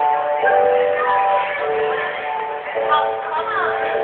Oh, come on.